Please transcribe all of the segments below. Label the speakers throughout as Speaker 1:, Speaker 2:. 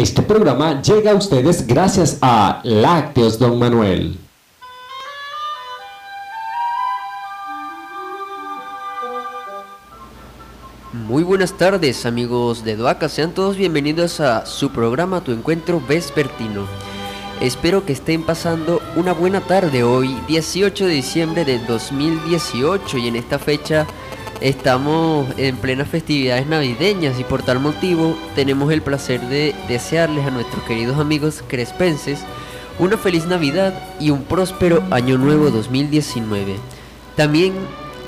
Speaker 1: Este programa llega a ustedes gracias a Lácteos Don Manuel.
Speaker 2: Muy buenas tardes amigos de Doaca, sean todos bienvenidos a su programa Tu Encuentro Vespertino. Espero que estén pasando una buena tarde hoy, 18 de diciembre de 2018 y en esta fecha estamos en plenas festividades navideñas y por tal motivo tenemos el placer de desearles a nuestros queridos amigos crespenses una feliz Navidad y un próspero Año Nuevo 2019. También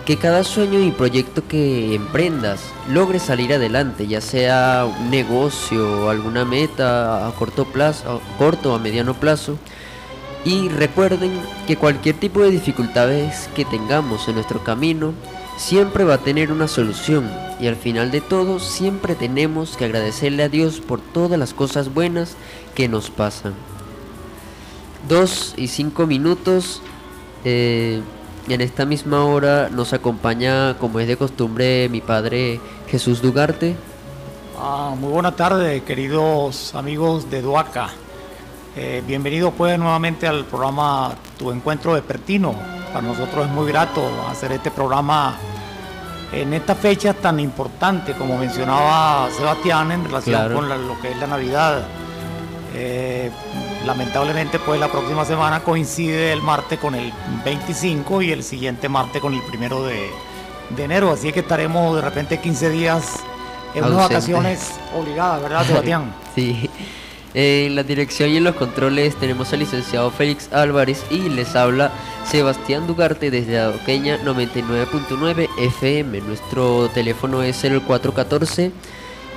Speaker 2: que cada sueño y proyecto que emprendas logre salir adelante, ya sea un negocio alguna meta a corto plazo, a corto o a mediano plazo. Y recuerden que cualquier tipo de dificultades que tengamos en nuestro camino siempre va a tener una solución y al final de todo siempre tenemos que agradecerle a Dios por todas las cosas buenas que nos pasan. Dos y cinco minutos. Eh, en esta misma hora nos acompaña, como es de costumbre, mi padre Jesús Dugarte.
Speaker 3: Ah, muy buena tarde, queridos amigos de Duaca. Eh, pues nuevamente al programa Tu Encuentro Despertino. Para nosotros es muy grato hacer este programa en esta fecha tan importante, como mencionaba Sebastián, en relación con lo que es la Navidad. Eh, lamentablemente pues la próxima semana coincide el martes con el 25 y el siguiente martes con el primero de, enero, así que estaremos de repente 15 días en unas vacaciones obligadas, ¿verdad Sebastián?
Speaker 2: sí. En la dirección y en los controles tenemos al licenciado Félix Álvarez y les habla Sebastián Dugarte desde Adoqueña 99.9 FM. Nuestro teléfono es el 414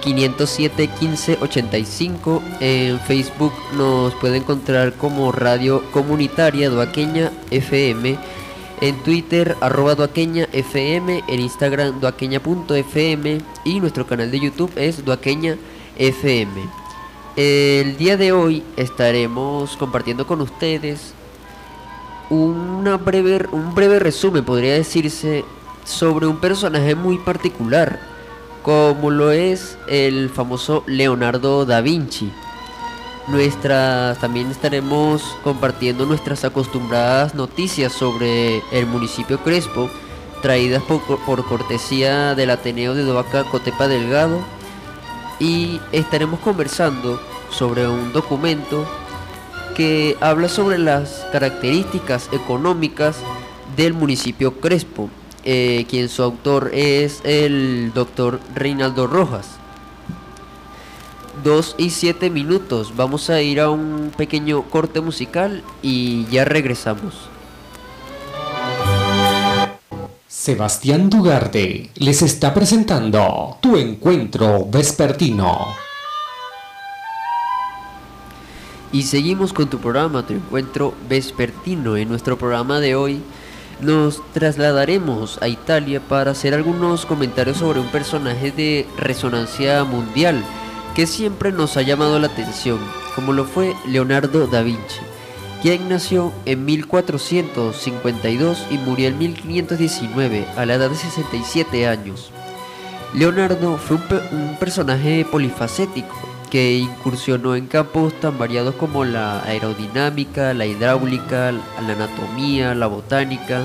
Speaker 2: 507 1585. En Facebook nos puede encontrar como Radio Comunitaria Duaqueña FM. En Twitter, arroba Duaqueña FM. En Instagram, duaqueña.fm. Y nuestro canal de YouTube es Duaqueña FM. El día de hoy estaremos compartiendo con ustedes breve, un breve resumen, podría decirse, sobre un personaje muy particular como lo es el famoso Leonardo da Vinci. Nuestras, también estaremos compartiendo nuestras acostumbradas noticias sobre el municipio Crespo, traídas por, cortesía del Ateneo de Doaca Cotepa Delgado. Y estaremos conversando sobre un documento que habla sobre las características económicas del municipio Crespo eh, quien su autor es el doctor Reinaldo Rojas. Dos y siete minutos, vamos a ir a un pequeño corte musical y ya regresamos.
Speaker 1: Sebastián Dugarte les está presentando Tu Encuentro Vespertino.
Speaker 2: Y seguimos con tu programa, Tu Encuentro Vespertino. En nuestro programa de hoy nos trasladaremos a Italia para hacer algunos comentarios sobre un personaje de resonancia mundial que siempre nos ha llamado la atención, como lo fue Leonardo da Vinci, quien nació en 1452 y murió en 1519 a la edad de 67 años. Leonardo fue un, personaje polifacético que incursionó en campos tan variados como la aerodinámica, la hidráulica, la anatomía, la botánica,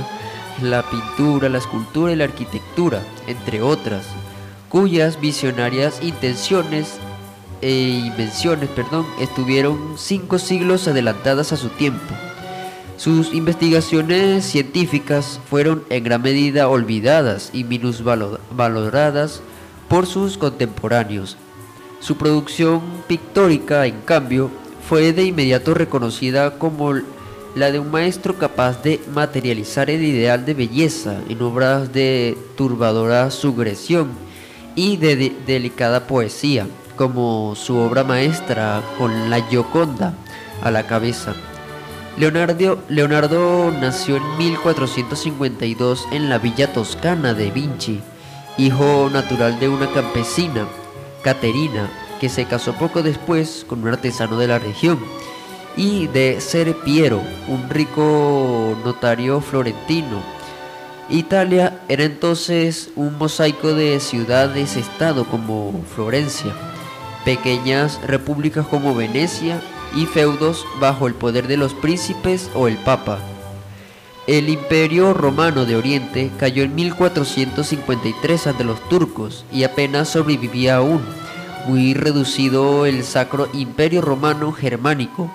Speaker 2: la pintura, la escultura y la arquitectura, entre otras, cuyas visionarias intenciones e invenciones perdón, estuvieron cinco siglos adelantadas a su tiempo. Sus investigaciones científicas fueron en gran medida olvidadas y minusvaloradas por sus contemporáneos, su producción pictórica, en cambio, fue de inmediato reconocida como la de un maestro capaz de materializar el ideal de belleza en obras de turbadora sugresión y de, delicada poesía, como su obra maestra con la Gioconda a la cabeza. Leonardo, Leonardo nació en 1452 en la villa toscana de Vinci, hijo natural de una campesina Caterina, que se casó poco después con un artesano de la región, y de Ser Piero, un rico notario florentino. Italia era entonces un mosaico de ciudades-estado como Florencia, pequeñas repúblicas como Venecia y feudos bajo el poder de los príncipes o el papa. El imperio romano de Oriente cayó en 1453 ante los turcos y apenas sobrevivía aún, muy reducido el sacro imperio romano germánico.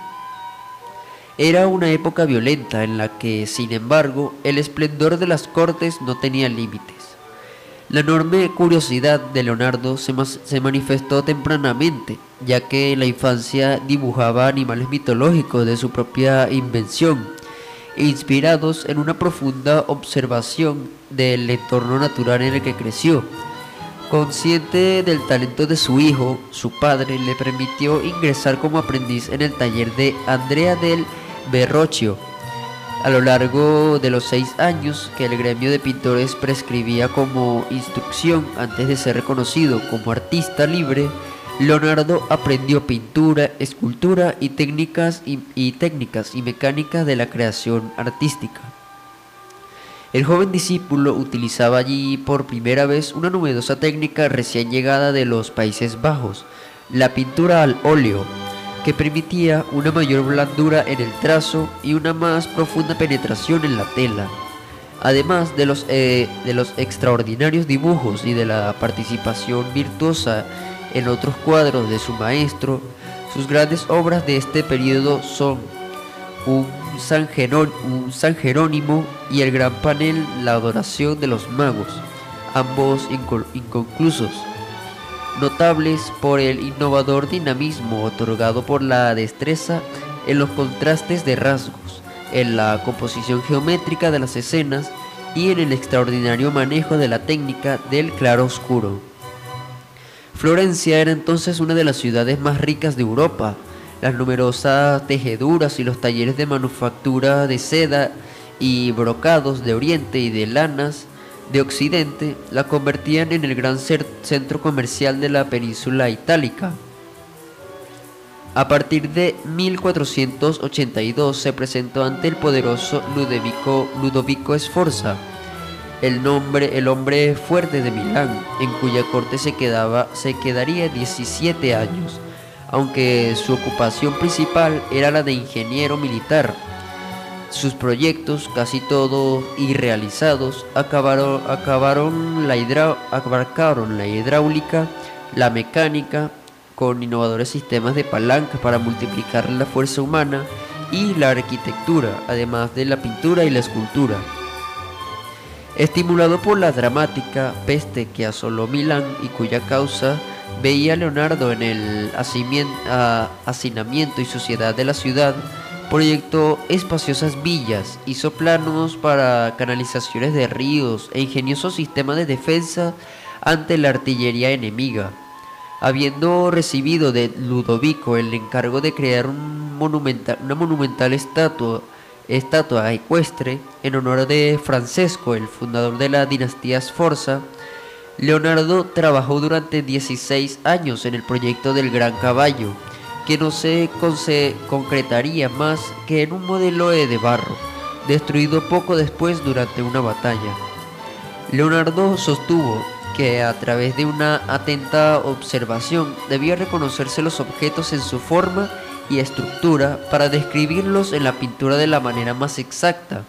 Speaker 2: Era una época violenta en la que, sin embargo, el esplendor de las cortes no tenía límites. La enorme curiosidad de Leonardo se, manifestó tempranamente, ya que en la infancia dibujaba animales mitológicos de su propia invención, inspirados en una profunda observación del entorno natural en el que creció. Consciente del talento de su hijo, su padre le permitió ingresar como aprendiz en el taller de Andrea del Verrocchio. A lo largo de los seis años que el gremio de pintores prescribía como instrucción antes de ser reconocido como artista libre, Leonardo aprendió pintura, escultura y técnicas y, técnicas y mecánicas de la creación artística. El joven discípulo utilizaba allí por primera vez una novedosa técnica recién llegada de los Países Bajos, la pintura al óleo, que permitía una mayor blandura en el trazo y una más profunda penetración en la tela. Además de los, eh, de los extraordinarios dibujos y de la participación virtuosa en otros cuadros de su maestro, sus grandes obras de este periodo son un San, un San Jerónimo y el gran panel La adoración de los magos, ambos inconclusos notables por el innovador dinamismo otorgado por la destreza en los contrastes de rasgos, en la composición geométrica de las escenas y en el extraordinario manejo de la técnica del claro oscuro. Florencia era entonces una de las ciudades más ricas de Europa. Las numerosas tejeduras y los talleres de manufactura de seda y brocados de Oriente y de lanas de Occidente la convertían en el gran centro comercial de la península itálica. A partir de 1482 se presentó ante el poderoso Ludovico, Ludovico Sforza, el, nombre, el hombre fuerte de Milán, en cuya corte se, quedaba, se quedaría 17 años, aunque su ocupación principal era la de ingeniero militar sus proyectos, casi todos irrealizados, acabaron, acabaron la abarcaron la hidráulica, la mecánica, con innovadores sistemas de palancas para multiplicar la fuerza humana y la arquitectura, además de la pintura y la escultura. Estimulado por la dramática peste que asoló Milán y cuya causa veía Leonardo en el hacinamiento y sociedad de la ciudad, Proyectó espaciosas villas, hizo planos para canalizaciones de ríos e ingeniosos sistemas de defensa ante la artillería enemiga. Habiendo recibido de Ludovico el encargo de crear una monumental estatua, estatua ecuestre en honor de Francesco, el fundador de la dinastía Sforza, Leonardo trabajó durante 16 años en el proyecto del Gran Caballo, que no se concretaría más que en un modelo de barro, destruido poco después durante una batalla. Leonardo sostuvo que a través de una atenta observación debía reconocerse los objetos en su forma y estructura para describirlos en la pintura de la manera más exacta.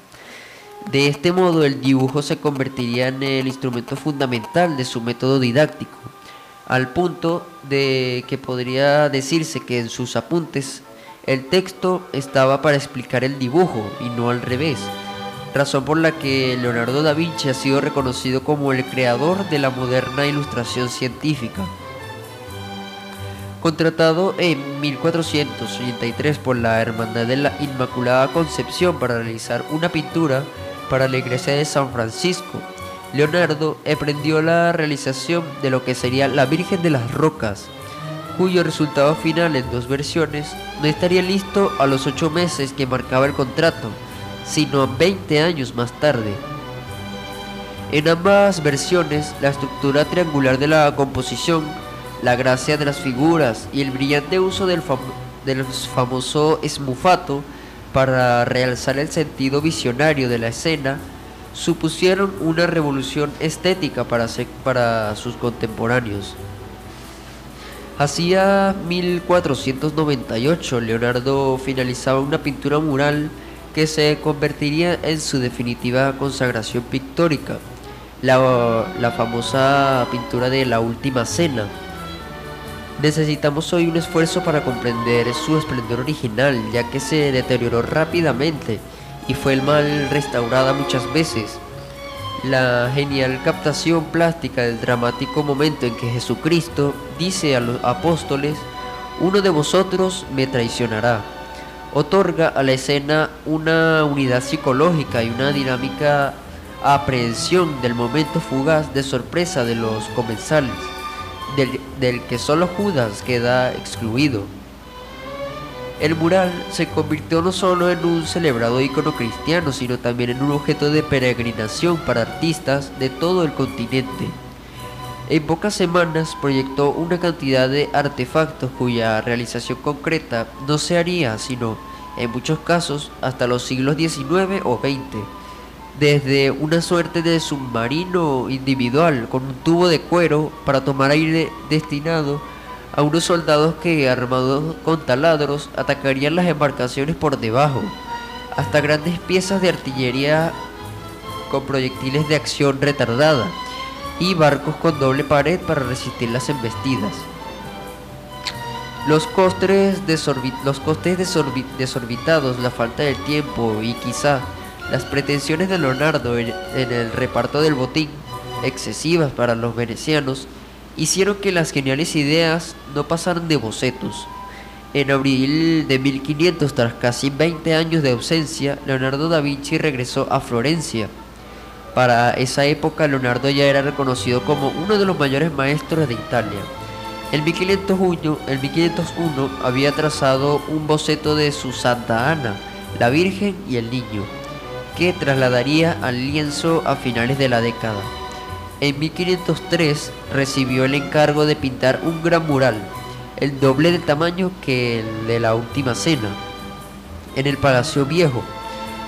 Speaker 2: De este modo el dibujo se convertiría en el instrumento fundamental de su método didáctico al punto de que podría decirse que en sus apuntes el texto estaba para explicar el dibujo y no al revés, razón por la que Leonardo da Vinci ha sido reconocido como el creador de la moderna ilustración científica. Contratado en 1483 por la Hermandad de la Inmaculada Concepción para realizar una pintura para la iglesia de San Francisco, Leonardo emprendió la realización de lo que sería la Virgen de las Rocas, cuyo resultado final en dos versiones no estaría listo a los ocho meses que marcaba el contrato, sino a 20 años más tarde. En ambas versiones, la estructura triangular de la composición, la gracia de las figuras y el brillante uso del, del famoso esmufato para realzar el sentido visionario de la escena supusieron una revolución estética para, sus contemporáneos. Hacía 1498 Leonardo finalizaba una pintura mural que se convertiría en su definitiva consagración pictórica, la famosa pintura de la Última Cena. Necesitamos hoy un esfuerzo para comprender su esplendor original, ya que se deterioró rápidamente y fue mal restaurada muchas veces. La genial captación plástica del dramático momento en que Jesucristo dice a los apóstoles, uno de vosotros me traicionará, otorga a la escena una unidad psicológica y una dinámica aprehensión del momento fugaz de sorpresa de los comensales, del, del que solo Judas queda excluido. El mural se convirtió no solo en un celebrado icono cristiano, sino también en un objeto de peregrinación para artistas de todo el continente. En pocas semanas proyectó una cantidad de artefactos cuya realización concreta no se haría sino, en muchos casos, hasta los siglos XIX o XX. Desde una suerte de submarino individual con un tubo de cuero para tomar aire destinado a unos soldados que, armados con taladros, atacarían las embarcaciones por debajo, hasta grandes piezas de artillería con proyectiles de acción retardada y barcos con doble pared para resistir las embestidas. Los costes, desorbitados, la falta de tiempo y quizá las pretensiones de Leonardo en el reparto del botín, excesivas para los venecianos, hicieron que las geniales ideas no pasaran de bocetos. En abril de 1500, tras casi 20 años de ausencia, Leonardo da Vinci regresó a Florencia. Para esa época, Leonardo ya era reconocido como uno de los mayores maestros de Italia. En 1501, en 1501 había trazado un boceto de su Santa Ana, la Virgen y el Niño, que trasladaría al lienzo a finales de la década. En 1503 recibió el encargo de pintar un gran mural, el doble de tamaño que el de la Última Cena, en el Palacio Viejo.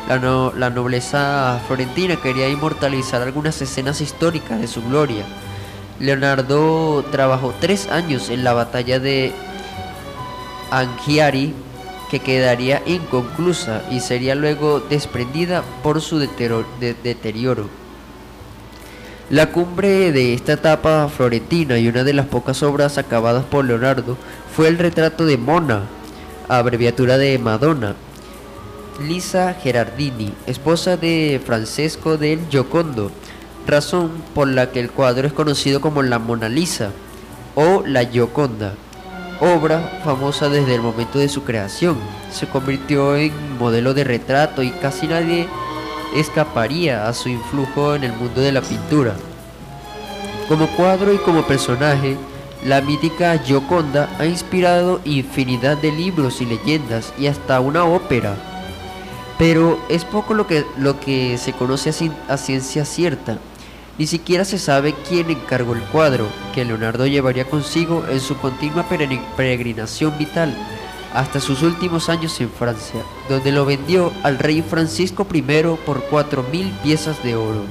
Speaker 2: La, nobleza florentina quería inmortalizar algunas escenas históricas de su gloria. Leonardo trabajó tres años en la batalla de Anghiari, que quedaría inconclusa y sería luego desprendida por su deterioro. La cumbre de esta etapa florentina y una de las pocas obras acabadas por Leonardo fue el retrato de Mona, abreviatura de Madonna, Lisa Gerardini, esposa de Francesco del Giocondo, razón por la que el cuadro es conocido como la Mona Lisa o la Gioconda, obra famosa desde el momento de su creación. Se convirtió en modelo de retrato y casi nadie escaparía a su influjo en el mundo de la pintura. Como cuadro y como personaje, la mítica Gioconda ha inspirado infinidad de libros y leyendas y hasta una ópera. Pero es poco lo que, lo que se conoce a, a ciencia cierta. Ni siquiera se sabe quién encargó el cuadro que Leonardo llevaría consigo en su continua peregrinación vital hasta sus últimos años en Francia, donde lo vendió al rey Francisco I por 4.000 piezas de oro.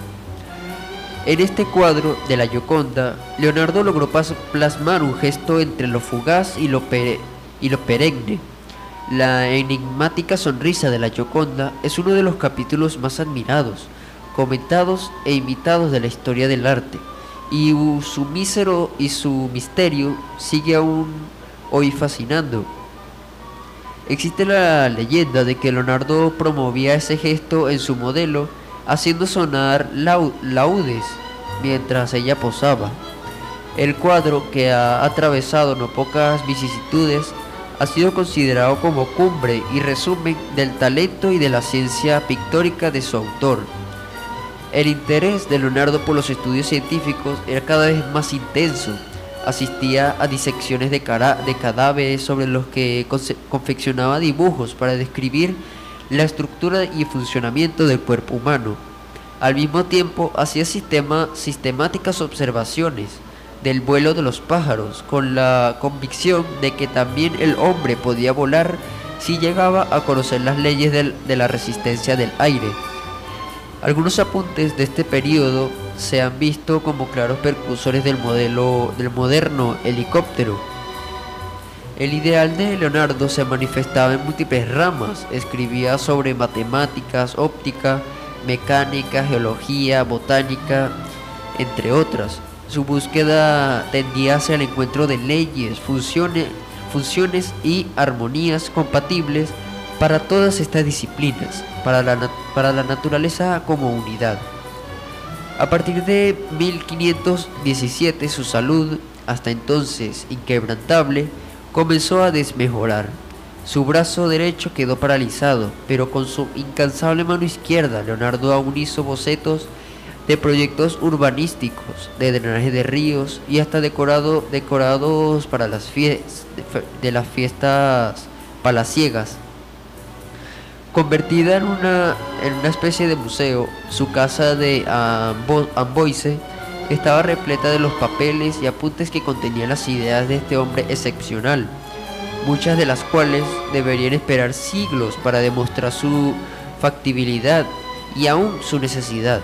Speaker 2: En este cuadro de la Gioconda, Leonardo logró plasmar un gesto entre lo fugaz y lo, lo perenne. La enigmática sonrisa de la Gioconda es uno de los capítulos más admirados, comentados e imitados de la historia del arte, y su mísero y su misterio sigue aún hoy fascinando. Existe la leyenda de que Leonardo promovía ese gesto en su modelo, haciendo sonar laudes mientras ella posaba. El cuadro, que ha atravesado no pocas vicisitudes, ha sido considerado como cumbre y resumen del talento y de la ciencia pictórica de su autor. El interés de Leonardo por los estudios científicos era cada vez más intenso asistía a disecciones de, cadáveres sobre los que confeccionaba dibujos para describir la estructura y funcionamiento del cuerpo humano. Al mismo tiempo hacía sistemáticas observaciones del vuelo de los pájaros, con la convicción de que también el hombre podía volar si llegaba a conocer las leyes de la resistencia del aire. Algunos apuntes de este periodo se han visto como claros percursores del modelo del moderno helicóptero. El ideal de Leonardo se manifestaba en múltiples ramas. Escribía sobre matemáticas, óptica, mecánica, geología, botánica, entre otras. Su búsqueda tendía hacia el encuentro de leyes, funciones, funciones y armonías compatibles para todas estas disciplinas, para la, para la naturaleza como unidad. A partir de 1517 su salud, hasta entonces inquebrantable, comenzó a desmejorar. Su brazo derecho quedó paralizado, pero con su incansable mano izquierda Leonardo aún hizo bocetos de proyectos urbanísticos, de drenaje de ríos y hasta decorado, decorados para las fiestas de las fiestas palaciegas. Convertida en una, en una especie de museo, su casa de Amboise estaba repleta de los papeles y apuntes que contenían las ideas de este hombre excepcional, muchas de las cuales deberían esperar siglos para demostrar su factibilidad y aún su necesidad.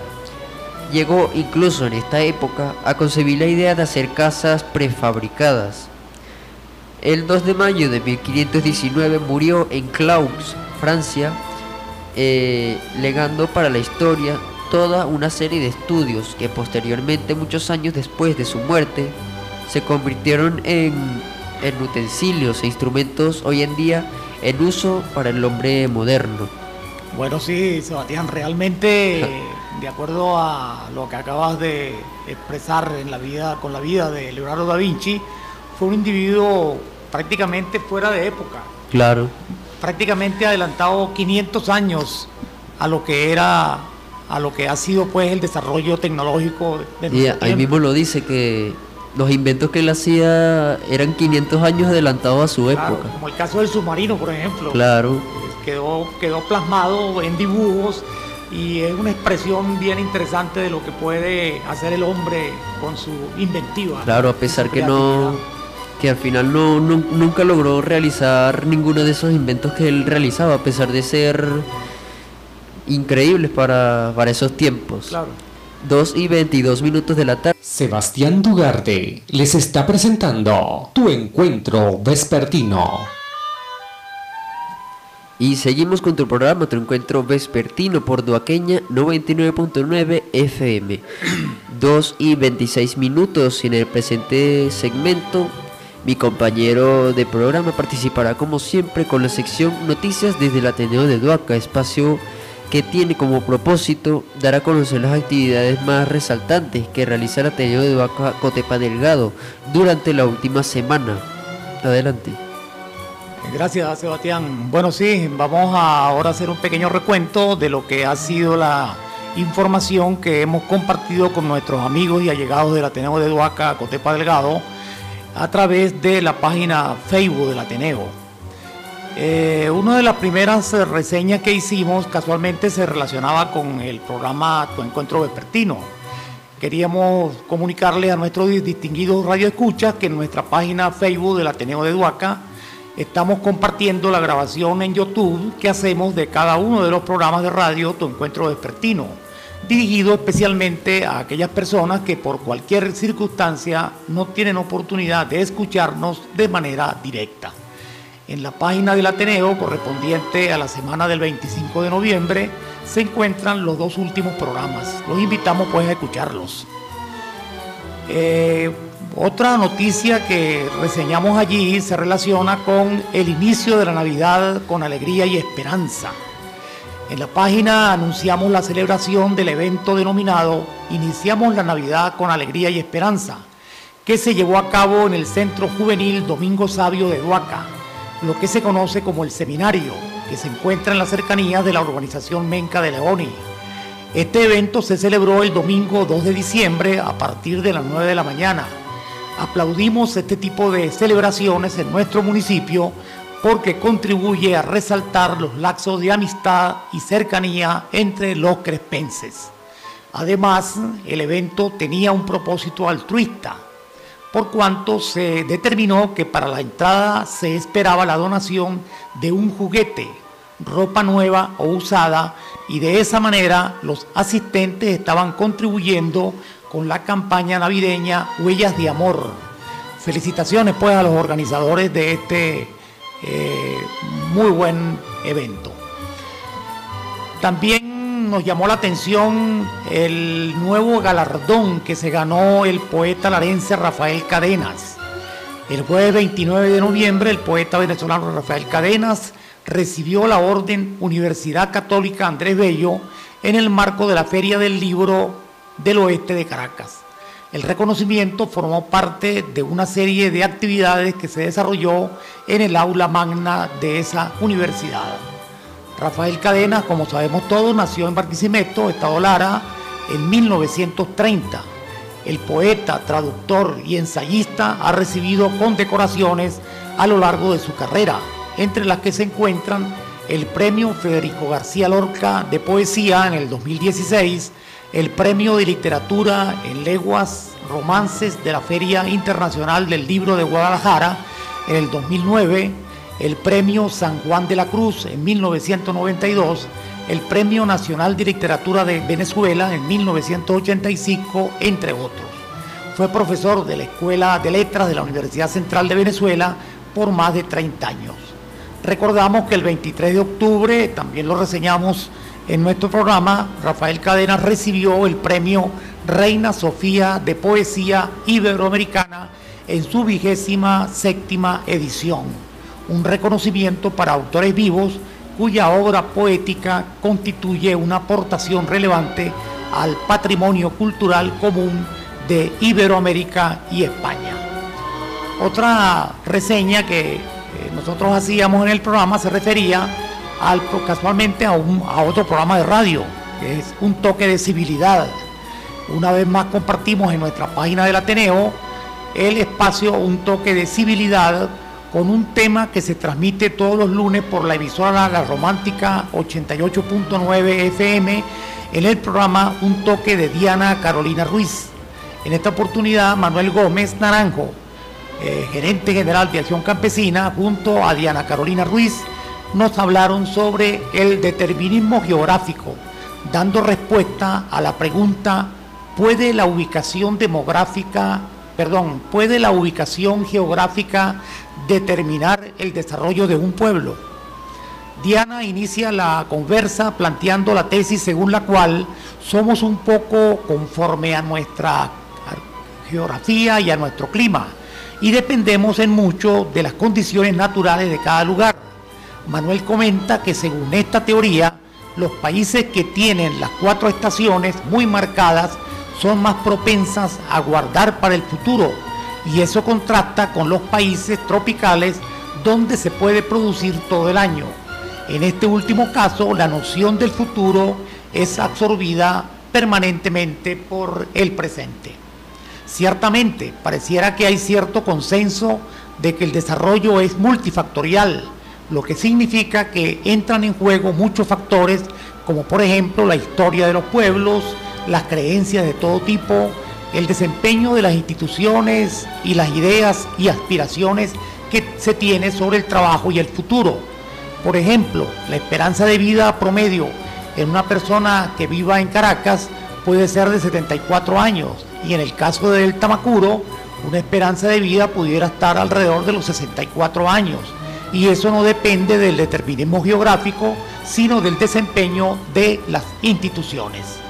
Speaker 2: Llegó incluso en esta época a concebir la idea de hacer casas prefabricadas. El 2 de mayo de 1519 murió en Claux, Francia, eh, legando para la historia toda una serie de estudios que posteriormente, muchos años después de su muerte, se convirtieron en, en utensilios e instrumentos hoy en día en uso para el hombre moderno.
Speaker 3: Bueno, sí, Sebastián, realmente, de acuerdo a lo que acabas de expresar en la vida, con la vida de Leonardo da Vinci, fue un individuo prácticamente fuera de época.
Speaker 2: Claro
Speaker 3: prácticamente adelantado 500 años a lo que era a lo que ha sido pues el desarrollo tecnológico
Speaker 2: de y ahí mismo lo dice que los inventos que él hacía eran 500 años adelantados a su época.
Speaker 3: Como el caso del submarino, por ejemplo.
Speaker 2: Claro.
Speaker 3: Quedó, quedó plasmado en dibujos y es una expresión bien interesante de lo que puede hacer el hombre con su inventiva.
Speaker 2: Claro, a pesar que no que al final no, nunca logró realizar ninguno de esos inventos que él realizaba, a pesar de ser increíbles para, para esos tiempos.
Speaker 3: Claro.
Speaker 2: 2 y 22 minutos de la tarde.
Speaker 1: Sebastián Dugarte les está presentando tu encuentro vespertino.
Speaker 2: Y seguimos con tu programa, tu encuentro vespertino por Duaqueña 99.9 FM. 2 y 26 minutos y en el presente segmento mi compañero de programa participará como siempre con la sección Noticias desde el Ateneo de Duaca, espacio que tiene como propósito dar a conocer las actividades más resaltantes que realiza el Ateneo de Duaca Cotepa Delgado durante la última semana. Adelante.
Speaker 3: Gracias, Sebastián. Bueno, sí, vamos a ahora hacer un pequeño recuento de lo que ha sido la información que hemos compartido con nuestros amigos y allegados del Ateneo de Duaca Cotepa Delgado a través de la página Facebook del Ateneo. Eh, una de las primeras eh, reseñas que hicimos casualmente se relacionaba con el programa Tu Encuentro Vespertino. Queríamos comunicarle a nuestros distinguidos radioescuchas que en nuestra página Facebook del Ateneo de Duaca estamos compartiendo la grabación en YouTube que hacemos de cada uno de los programas de radio Tu Encuentro Vespertino dirigido especialmente a aquellas personas que por cualquier circunstancia no tienen oportunidad de escucharnos de manera directa. En la página del Ateneo correspondiente a la semana del 25 de noviembre se encuentran los dos últimos programas. Los invitamos pues a escucharlos. Eh, otra noticia que reseñamos allí se relaciona con el inicio de la Navidad con alegría y esperanza. En la página anunciamos la celebración del evento denominado Iniciamos la Navidad con Alegría y Esperanza, que se llevó a cabo en el Centro Juvenil Domingo Sabio de Duaca, lo que se conoce como el Seminario, que se encuentra en las cercanías de la urbanización Menca de Leoni. Este evento se celebró el domingo 2 de diciembre a partir de las 9 de la mañana. Aplaudimos este tipo de celebraciones en nuestro municipio porque contribuye a resaltar los lazos de amistad y cercanía entre los crespenses. Además, el evento tenía un propósito altruista, por cuanto se determinó que para la entrada se esperaba la donación de un juguete, ropa nueva o usada, y de esa manera los asistentes estaban contribuyendo con la campaña navideña Huellas de Amor felicitaciones pues a los organizadores de este eh, muy buen evento. También nos llamó la atención el nuevo galardón que se ganó el poeta larense Rafael Cadenas. El jueves 29 de noviembre el poeta venezolano Rafael Cadenas recibió la Orden Universidad Católica Andrés Bello en el marco de la Feria del Libro del Oeste de Caracas. El reconocimiento formó parte de una serie de actividades que se desarrolló en el aula magna de esa universidad. Rafael Cadena, como sabemos todos, nació en Barquisimeto, Estado Lara, en 1930. El poeta, traductor y ensayista ha recibido condecoraciones a lo largo de su carrera, entre las que se encuentran el Premio Federico García Lorca de Poesía en el 2016, el Premio de Literatura en Leguas Romances de la Feria Internacional del Libro de Guadalajara en el 2009, el Premio San Juan de la Cruz en 1992, el Premio Nacional de Literatura de Venezuela en 1985, entre otros. Fue profesor de la Escuela de Letras de la Universidad Central de Venezuela por más de 30 años. Recordamos que el 23 de octubre, también lo reseñamos en nuestro programa, Rafael Cadenas recibió el premio Reina Sofía de Poesía Iberoamericana en su vigésima séptima edición, un reconocimiento para autores vivos cuya obra poética constituye una aportación relevante al patrimonio cultural común de Iberoamérica y España. Otra reseña que nosotros hacíamos en el programa se refería al, casualmente a, un, a otro programa de radio, que es un toque de civilidad. Una vez más compartimos en nuestra página del Ateneo el espacio Un toque de civilidad con un tema que se transmite todos los lunes por la emisora La Romántica 88.9 FM en el programa Un toque de Diana Carolina Ruiz. En esta oportunidad Manuel Gómez Naranjo, eh, gerente general de Acción Campesina, junto a Diana Carolina Ruiz, nos hablaron sobre el determinismo geográfico, dando respuesta a la pregunta, ¿puede la ubicación demográfica, perdón, puede la ubicación geográfica determinar el desarrollo de un pueblo? Diana inicia la conversa planteando la tesis según la cual somos un poco conforme a nuestra geografía y a nuestro clima y dependemos en mucho de las condiciones naturales de cada lugar. Manuel comenta que según esta teoría, los países que tienen las cuatro estaciones muy marcadas son más propensas a guardar para el futuro y eso contrasta con los países tropicales donde se puede producir todo el año. En este último caso, la noción del futuro es absorbida permanentemente por el presente. Ciertamente, pareciera que hay cierto consenso de que el desarrollo es multifactorial, lo que significa que entran en juego muchos factores, como por ejemplo la historia de los pueblos, las creencias de todo tipo, el desempeño de las instituciones y las ideas y aspiraciones que se tiene sobre el trabajo y el futuro. Por ejemplo, la esperanza de vida promedio en una persona que viva en Caracas puede ser de 74 años y en el caso del Tamacuro, una esperanza de vida pudiera estar alrededor de los 64 años. Y eso no depende del determinismo geográfico, sino del desempeño de las instituciones.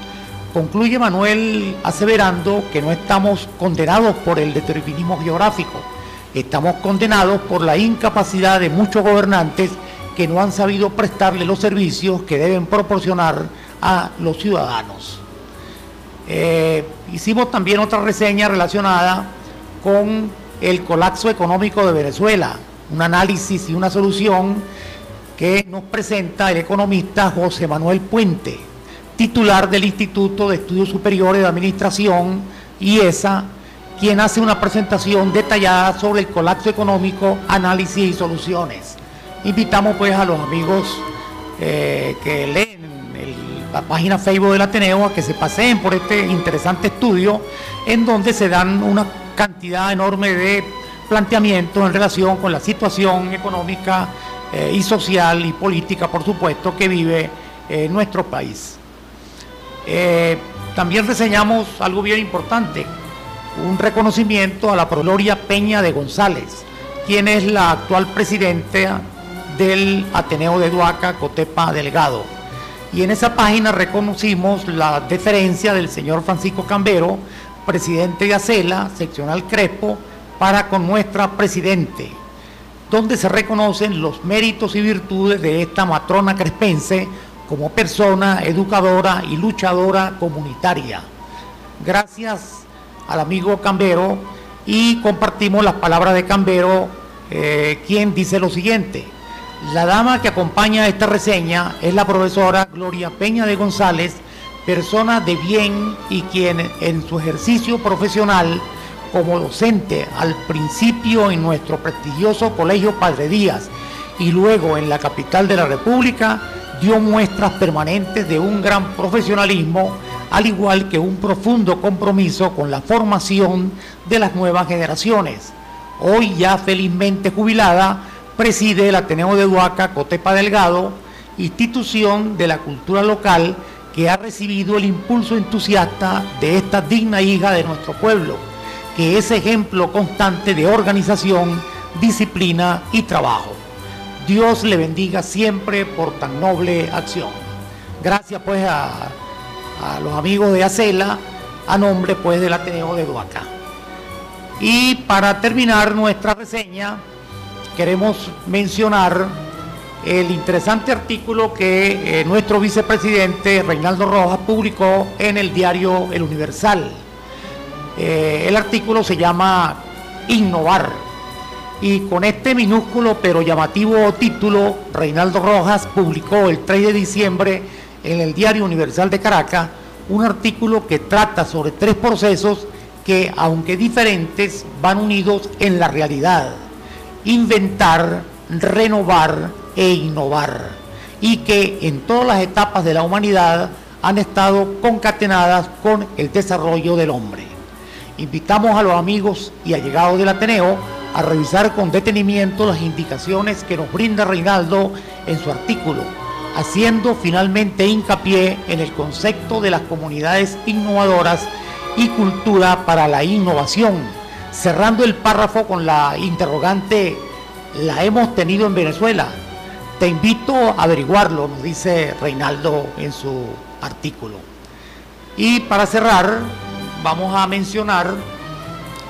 Speaker 3: Concluye Manuel aseverando que no estamos condenados por el determinismo geográfico, estamos condenados por la incapacidad de muchos gobernantes que no han sabido prestarle los servicios que deben proporcionar a los ciudadanos. Eh, hicimos también otra reseña relacionada con el colapso económico de Venezuela, un análisis y una solución que nos presenta el economista José Manuel Puente, titular del Instituto de Estudios Superiores de Administración, IESA, quien hace una presentación detallada sobre el colapso económico, análisis y soluciones. Invitamos pues a los amigos eh, que leen la página Facebook del Ateneo a que se paseen por este interesante estudio en donde se dan una cantidad enorme de planteamientos en relación con la situación económica eh, y social y política, por supuesto, que vive eh, nuestro país. Eh, también reseñamos algo bien importante, un reconocimiento a la Proloria Peña de González, quien es la actual presidenta del Ateneo de Duaca, Cotepa Delgado. Y en esa página reconocimos la deferencia del señor Francisco Cambero, presidente de ACELA, seccional Crespo, para con nuestra presidente, donde se reconocen los méritos y virtudes de esta matrona crespense como persona educadora y luchadora comunitaria. Gracias al amigo Cambero y compartimos las palabras de Cambero, eh, quien dice lo siguiente. La dama que acompaña esta reseña es la profesora Gloria Peña de González, persona de bien y quien en su ejercicio profesional como docente al principio en nuestro prestigioso Colegio Padre Díaz y luego en la capital de la República dio muestras permanentes de un gran profesionalismo, al igual que un profundo compromiso con la formación de las nuevas generaciones. Hoy ya felizmente jubilada, preside el Ateneo de Duaca Cotepa Delgado, institución de la cultura local que ha recibido el impulso entusiasta de esta digna hija de nuestro pueblo, que es ejemplo constante de organización, disciplina y trabajo. Dios le bendiga siempre por tan noble acción. Gracias pues a, los amigos de Acela, a nombre pues del Ateneo de Duaca. Y para terminar nuestra reseña, queremos mencionar el interesante artículo que eh, nuestro vicepresidente Reinaldo Rojas publicó en el diario El Universal. Eh, el artículo se llama Innovar. Y con este minúsculo pero llamativo título, Reinaldo Rojas publicó el 3 de diciembre en el Diario Universal de Caracas un artículo que trata sobre tres procesos que, aunque diferentes, van unidos en la realidad. Inventar, renovar e innovar. Y que en todas las etapas de la humanidad han estado concatenadas con el desarrollo del hombre. Invitamos a los amigos y allegados del Ateneo a revisar con detenimiento las indicaciones que nos brinda Reinaldo en su artículo, haciendo finalmente hincapié en el concepto de las comunidades innovadoras y cultura para la innovación, cerrando el párrafo con la interrogante, ¿la hemos tenido en Venezuela? Te invito a averiguarlo, nos dice Reinaldo en su artículo. Y para cerrar, vamos a mencionar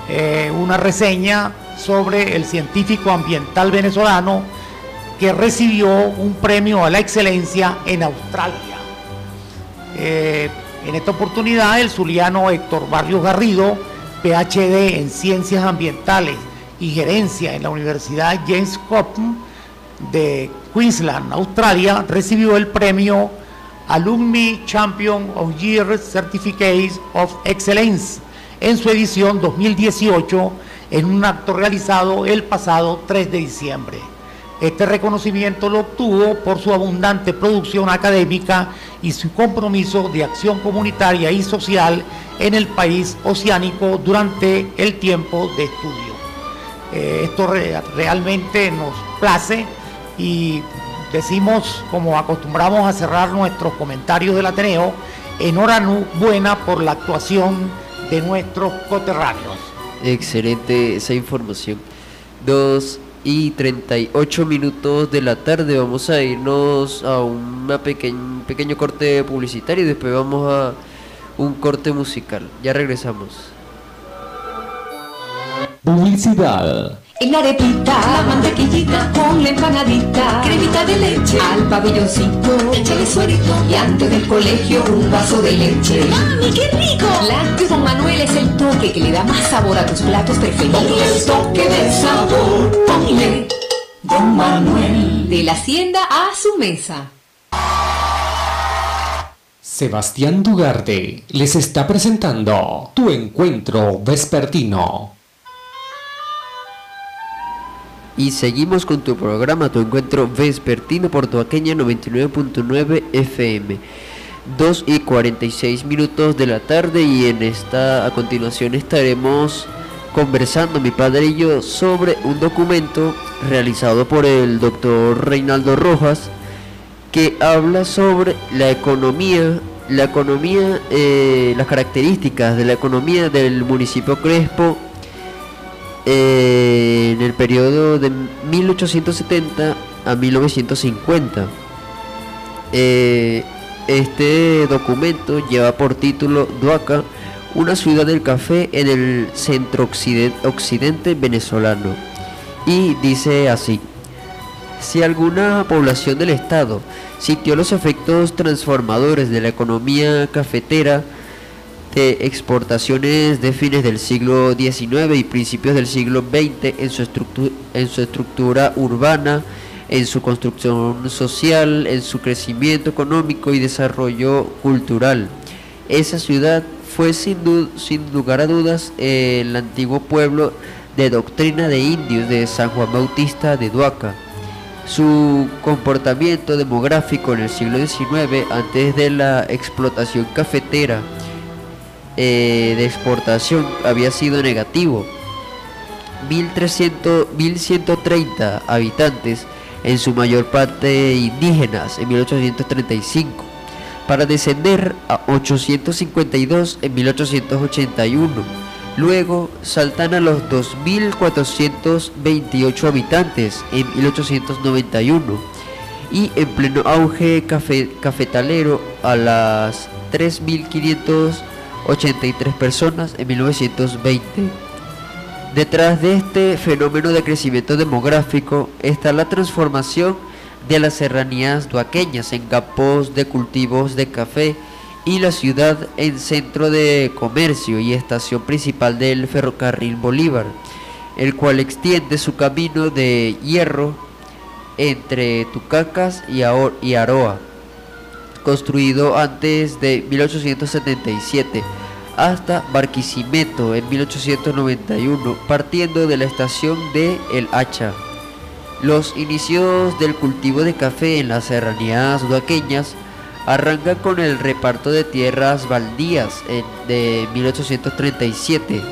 Speaker 3: eh, una reseña sobre el científico ambiental venezolano que recibió un premio a la excelencia en Australia. Eh, en esta oportunidad, el zuliano Héctor Barrios Garrido, PhD en Ciencias Ambientales y Gerencia en la Universidad James Cook de Queensland, Australia, recibió el premio Alumni Champion of Year Certificate of Excellence en su edición 2018 en un acto realizado el pasado 3 de diciembre. Este reconocimiento lo obtuvo por su abundante producción académica y su compromiso de acción comunitaria y social en el país oceánico durante el tiempo de estudio. Eh, esto realmente nos place y decimos, como acostumbramos a cerrar nuestros comentarios del Ateneo, enhorabuena por la actuación de nuestros coterráneos.
Speaker 2: Excelente esa información. Dos y 38 minutos de la tarde. Vamos a irnos a una un pequeño corte publicitario y después vamos a un corte musical. Ya regresamos.
Speaker 1: Publicidad.
Speaker 4: En la arepita, la mantequillita, con la empanadita, cremita de leche, al pabelloncito, échale suerito, y antes del colegio un vaso de leche. ¡Mami, qué rico! Lácteos Don Manuel es el toque que le da más sabor a tus platos preferidos. Ponle el toque de sabor, ponle Don Manuel. De la hacienda a su mesa.
Speaker 1: Sebastián Dugarte les está presentando tu encuentro vespertino.
Speaker 2: Y seguimos con tu programa, tu encuentro vespertino por Tuaqueña 99.9 FM. 2 y 46 minutos de la tarde y en esta a continuación estaremos conversando mi padre y yo sobre un documento realizado por el doctor Reinaldo Rojas que habla sobre la economía La economía, eh, las características de la economía del municipio Crespo en el periodo de 1870 a 1950. Eh, este documento lleva por título Duaca, una ciudad del café en el centro occidente venezolano. Y dice así, si alguna población del estado sintió los efectos transformadores de la economía cafetera, de exportaciones de fines del siglo XIX y principios del siglo XX en su, en su estructura urbana, en su construcción social, en su crecimiento económico y desarrollo cultural. Esa ciudad fue sin, sin lugar a dudas el antiguo pueblo de doctrina de indios de San Juan Bautista de Duaca. Su comportamiento demográfico en el siglo XIX, antes de la explotación cafetera eh, de exportación, había sido negativo. 1.300, 1.130 habitantes, en su mayor parte indígenas, en 1835 para descender a 852 en 1881. Luego saltan a los 2.428 habitantes en 1891 y en pleno auge cafetalero a las 3.583 personas en 1920. Detrás de este fenómeno de crecimiento demográfico está la transformación de las serranías duaqueñas en campos de cultivos de café y la ciudad en centro de comercio y estación principal del ferrocarril Bolívar, el cual extiende su camino de hierro entre Tucacas y, Aroa, construido antes de 1877 hasta Barquisimeto en 1891, partiendo de la estación de El Hacha. Los inicios del cultivo de café en las serranías duaqueñas arrancan con el reparto de tierras baldías de 1837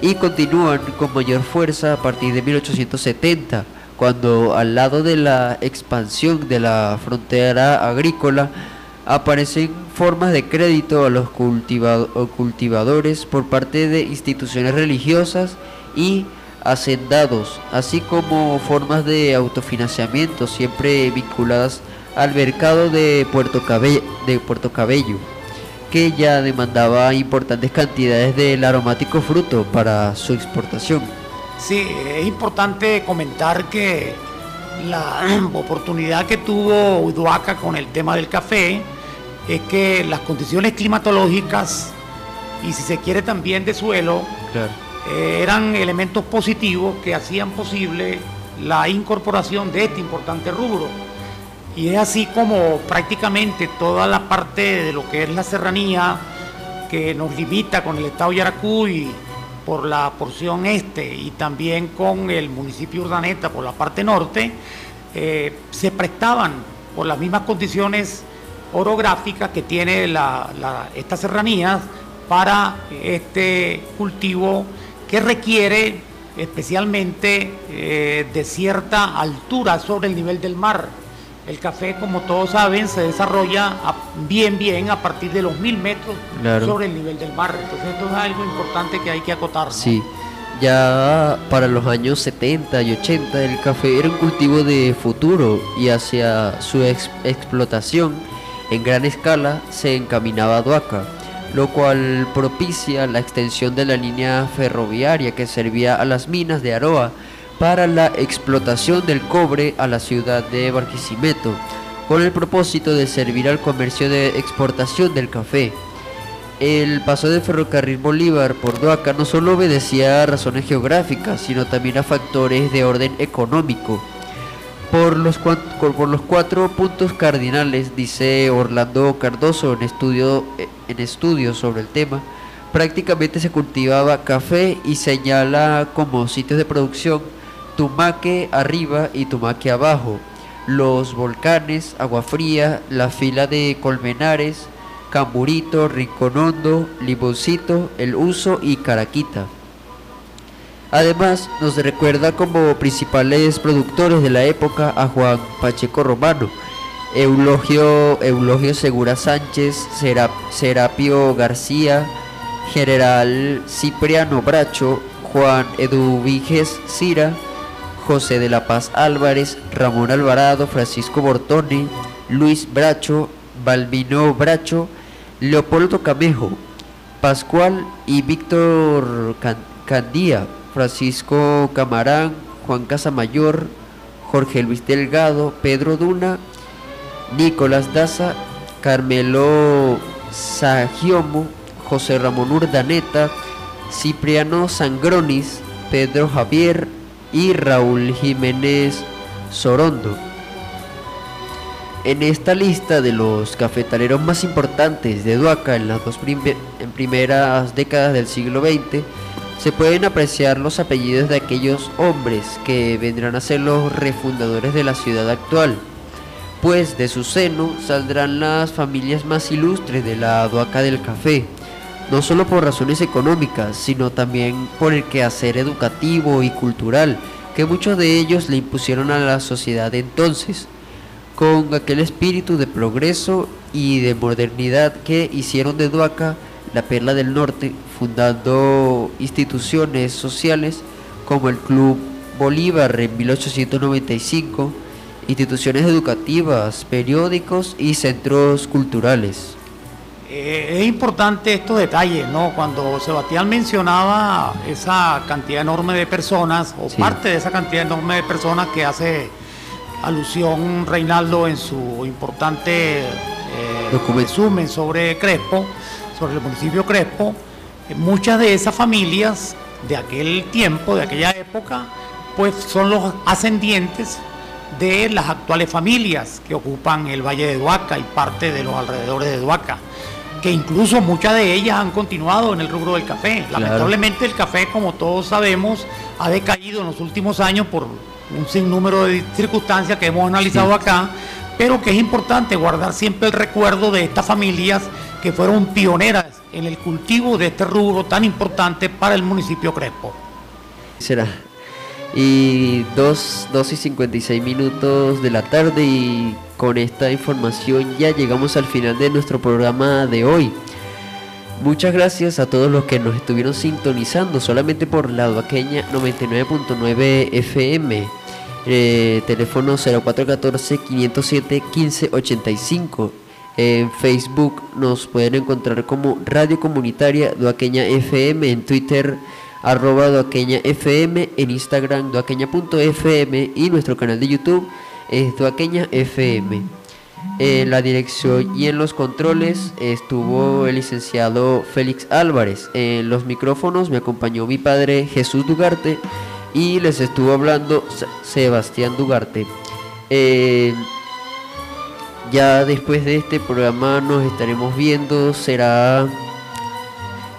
Speaker 2: y continúan con mayor fuerza a partir de 1870, cuando al lado de la expansión de la frontera agrícola aparecen formas de crédito a los cultivadores por parte de instituciones religiosas y hacendados, así como formas de autofinanciamiento siempre vinculadas al mercado de Puerto, Cabello, de Puerto Cabello, que ya demandaba importantes cantidades del aromático fruto para su exportación.
Speaker 3: Sí, es importante comentar que la oportunidad que tuvo Uduaca con el tema del café es que las condiciones climatológicas y si se quiere también de suelo eh, eran elementos positivos que hacían posible la incorporación de este importante rubro. Y es así como prácticamente toda la parte de lo que es la serranía que nos limita con el estado Yaracuy por la porción este y también con el municipio Urdaneta por la parte norte, eh, se prestaban por las mismas condiciones orográficas que tiene la, estas serranías para este cultivo que requiere especialmente eh, de cierta altura sobre el nivel del mar. El café, como todos saben, se desarrolla bien, bien a partir de los mil metros sobre el nivel del mar. Entonces esto es algo importante que hay que acotar.
Speaker 2: Sí, ya para los años 70 y 80 el café era un cultivo de futuro y hacia su explotación en gran escala se encaminaba a Duaca lo cual propicia la extensión de la línea ferroviaria que servía a las minas de Aroa para la explotación del cobre a la ciudad de Barquisimeto, con el propósito de servir al comercio de exportación del café. El paso del ferrocarril Bolívar por Duaca no solo obedecía a razones geográficas, sino también a factores de orden económico. Por los, por los cuatro puntos cardinales, dice Orlando Cardoso en estudio, en estudio sobre el tema, prácticamente se cultivaba café y señala como sitios de producción Tumaque arriba y Tumaque abajo, los volcanes, Agua Fría, la fila de Colmenares, Camburito, Rinconondo, Limoncito, El Uso y Caraquita. Además, nos recuerda como principales productores de la época a Juan Pacheco Romano, Eulogio, Eulogio Segura Sánchez, Serapio García, General Cipriano Bracho, Juan Eduviges Cira, José de la Paz Álvarez, Ramón Alvarado, Francisco Bortoni, Luis Bracho, Balbino Bracho, Leopoldo Camejo, Pascual y Víctor Candía, Francisco Camarán, Juan Casamayor, Jorge Luis Delgado, Pedro Duna, Nicolás Daza, Carmelo Sagiomo, José Ramón Urdaneta, Cipriano Sangronis, Pedro Javier, y Raúl Jiménez Sorondo. En esta lista de los cafetaleros más importantes de Duaca en las dos primeras décadas del siglo XX, se pueden apreciar los apellidos de aquellos hombres que vendrán a ser los refundadores de la ciudad actual, pues de su seno saldrán las familias más ilustres de la Duaca del Café, no solo por razones económicas, sino también por el quehacer educativo y cultural que muchos de ellos le impusieron a la sociedad de entonces, con aquel espíritu de progreso y de modernidad que hicieron de Duaca la perla del norte, fundando instituciones sociales como el Club Bolívar en 1895, instituciones educativas, periódicos y centros culturales.
Speaker 3: Eh, es importante estos detalles, ¿no? Cuando Sebastián mencionaba esa cantidad enorme de personas, o parte de esa cantidad enorme de personas que hace alusión Reinaldo en su importante eh, resumen sobre Crespo, sobre el municipio Crespo, eh, muchas de esas familias de aquel tiempo, de aquella época, pues son los ascendientes de las actuales familias que ocupan el Valle de Duaca y parte de los alrededores de Duaca que incluso muchas de ellas han continuado en el rubro del café. Lamentablemente el café, como todos sabemos, ha decaído en los últimos años por un sinnúmero de circunstancias que hemos analizado acá, pero que es importante guardar siempre el recuerdo de estas familias que fueron pioneras en el cultivo de este rubro tan importante para el municipio Crespo.
Speaker 2: Será. Y 2, 2 y 56 minutos de la tarde y con esta información ya llegamos al final de nuestro programa de hoy. Muchas gracias a todos los que nos estuvieron sintonizando solamente por la Duaqueña 99.9 FM. Eh, teléfono 0414-507-1585. En Facebook nos pueden encontrar como Radio Comunitaria Duaqueña FM. En Twitter arroba Duaqueña FM. En Instagram duaqueña.fm. Y nuestro canal de YouTube es Duaqueña FM. En la dirección y en los controles estuvo el licenciado Félix Álvarez. En los micrófonos me acompañó mi padre Jesús Dugarte y les estuvo hablando Sebastián Dugarte. Eh, ya después de este programa nos estaremos viendo. Será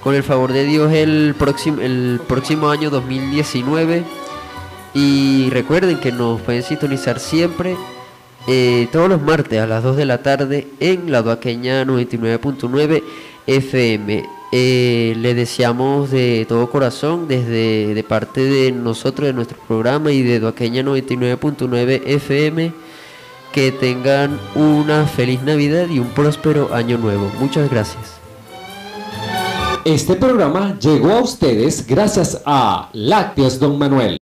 Speaker 2: con el favor de Dios el próximo, el próximo año 2019 y recuerden que nos pueden sintonizar siempre eh, todos los martes a las 2 de la tarde en la Duaqueña 99.9 FM. Eh, le deseamos de todo corazón, desde de parte de nosotros, de nuestro programa y de Duaqueña 99.9 FM, que tengan una feliz Navidad y un próspero año nuevo. Muchas gracias.
Speaker 1: Este programa llegó a ustedes gracias a Lácteos Don Manuel